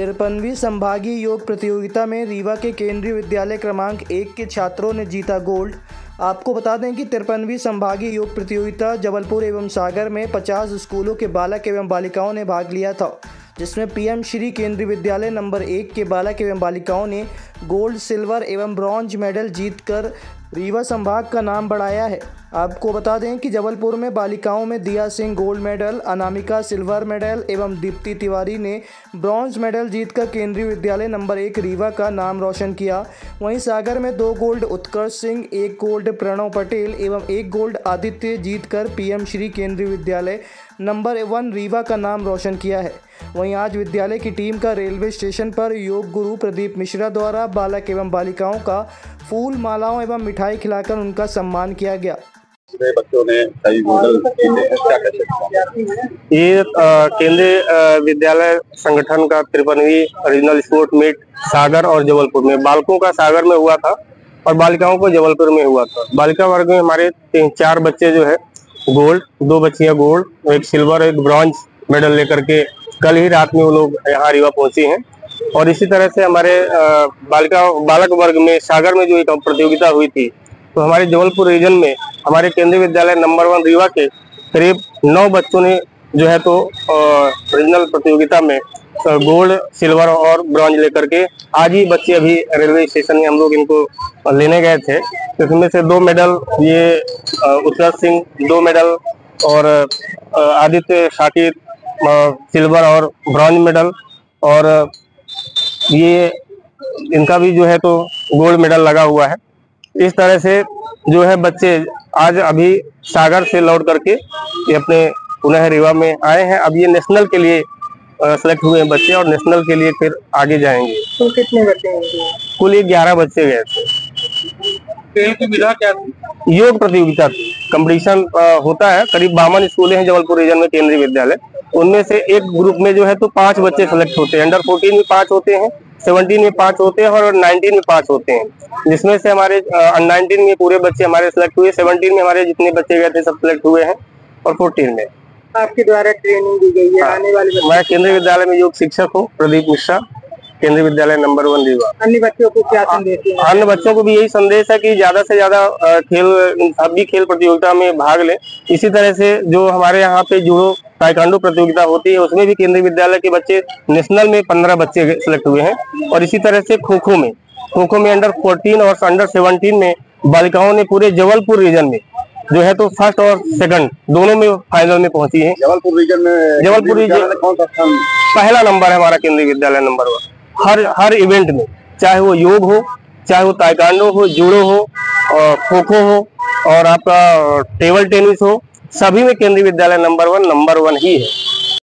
तिरपनवीं संभागीय योग प्रतियोगिता में रीवा के केंद्रीय विद्यालय क्रमांक एक के छात्रों ने जीता गोल्ड। आपको बता दें कि तिरपनवीं संभागीय योग प्रतियोगिता जबलपुर एवं सागर में 50 स्कूलों के बालक एवं बालिकाओं ने भाग लिया था, जिसमें पीएम श्री केंद्रीय विद्यालय नंबर एक के बालक एवं बालिकाओं ने गोल्ड, सिल्वर एवं ब्रॉन्ज मेडल जीतकर रीवा संभाग का नाम बढ़ाया है। आपको बता दें कि जबलपुर में बालिकाओं में Diya Singh gold medal, Anamika silver medal एवं दीप्ति तिवारी ने ब्रॉन्ज मेडल जीतकर केंद्रीय विद्यालय नंबर एक रीवा का नाम रोशन किया। वहीं सागर में दो गोल्ड उत्कर्ष सिंह, एक गोल्ड प्रणव पटेल एवं एक गोल्ड आदित्य जीतकर पीएम श्री केंद्रीय विद्यालय नंबर वन रीवा का नाम रोशन किया है। वहीं आज विद्यालय की टीम का रेलवे स्टेशन पर योग गुरु प्रदीप मिश्रा द्वारा बालक एवं बालिकाओं का फूल, मालाओं एवं मिठाई खिलाकर उनका सम्मान किया गया। बच्चों ने मॉडल ये केंद्रीय विद्यालय संगठन का तिरपनवी रीजनल स्पोर्ट मीट सागर और जबलपुर में। बालकों का सागर में हुआ था और बालिकाओं को जबलपुर में हुआ था। बालिका वर्ग में हमारे तीन, चार बच्चे जो है, गोल्ड, दो बच्चियाँ गोल्ड, एक सिल्वर, एक ब्रॉन्ज मेडल लेकर के कल ही रात में वो लोग यहाँ रीवा पहुँचे हैं। और इसी तरह से हमारे बालिका, बालक वर्ग में सागर में जो एक प्रतियोगिता हुई थी तो हमारे जबलपुर रीजन में हमारे केंद्रीय विद्यालय नंबर वन रीवा के करीब नौ बच्चों ने जो है तो रीजनल प्रतियोगिता में गोल्ड सिल्वर और ब्रॉन्ज लेकर के आज ही बच्चे अभी रेलवे स्टेशन में हम लोग इनको लेने गए थे। तो इसमें से दो मेडल ये उत्कर्ष सिंह, दो मेडल और आदित्य शाकिर सिल्वर और ब्रॉन्ज मेडल और ये, इनका भी जो है तो गोल्ड मेडल लगा हुआ है। इस तरह से जो है बच्चे आज अभी सागर से लौट करके ये अपने पुनः रीवा में आए हैं। अब ये नेशनल के लिए सेलेक्ट हुए हैं बच्चे और नेशनल के लिए फिर आगे जाएँगे। तो कितने बच्चे कुल ये ग्यारह बच्चे गए थे। खेल की विधा क्या थी? योग प्रतियोगिता थी। कंपटीशन होता है। करीब बावन स्कूल हैं जबलपुर रीजन में केंद्रीय विद्यालय। उनमें से एक ग्रुप में जो है तो पाँच बच्चे सेलेक्ट होते हैं। अंडर फोर्टीन में पाँच होते हैं। सेवनटीन में पाँच होते हैं और नाइनटीन में पाँच होते हैं। जिसमें से हमारे नाइनटीन में पूरे बच्चे हमारे सेलेक्ट हुए। सेवनटीन में हमारे जितने बच्चे गए थे सब सिलेक्ट हुए हैं और फोर्टीन में। आपके द्वारा ट्रेनिंग दी गई है हाँ। आने वाले मैं केंद्रीय विद्यालय में योग शिक्षक हूँ प्रदीप मिश्रा। केंद्रीय विद्यालय नंबर वन रीवा। अन्य बच्चों को क्या संदेश है अन्य बच्चों को भी यही संदेश है कि ज़्यादा से ज़्यादा खेल सभी खेल प्रतियोगिता में भाग लें। इसी तरह से जो हमारे यहाँ पे जुड़ो ताइकांडो प्रतियोगिता होती है उसमें भी केंद्रीय विद्यालय के बच्चे नेशनल में पंद्रह बच्चे सेलेक्ट हुए हैं। और इसी तरह से खो खो में खो खो में अंडर फोर्टीन और अंडर सेवनटीन में बालिकाओं ने पूरे जबलपुर रीजन में जो है तो फ़र्स्ट और सेकंड दोनों में फाइनल में पहुँची है। जबलपुर रीजन में जबलपुर रीजन कौन सा पहला नंबर है हमारा केंद्रीय विद्यालय नंबर वन हर हर इवेंट में चाहे वो योग हो चाहे वो ताइकांडो हो जूडो हो और खो खो हो और आपका टेबल टेनिस हो सभी में Kendriya Vidyalaya number one number one ही है।